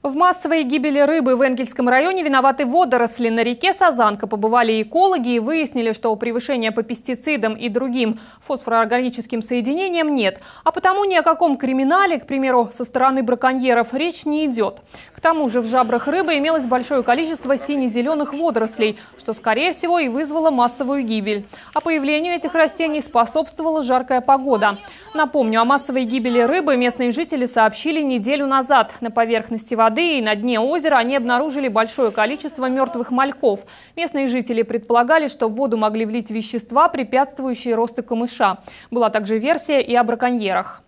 В массовой гибели рыбы в Энгельском районе виноваты водоросли. На реке Сазанка побывали экологи и выяснили, что превышения по пестицидам и другим фосфороорганическим соединениям нет. А потому ни о каком криминале, к примеру, со стороны браконьеров речь не идет. К тому же в жабрах рыбы имелось большое количество сине-зеленых водорослей, что, скорее всего, и вызвало массовую гибель. А появлению этих растений способствовала жаркая погода. Напомню, о массовой гибели рыбы местные жители сообщили неделю назад. На поверхности воды и на дне озера они обнаружили большое количество мертвых мальков. Местные жители предполагали, что в воду могли влить вещества, препятствующие росту камыша. Была также версия и о браконьерах.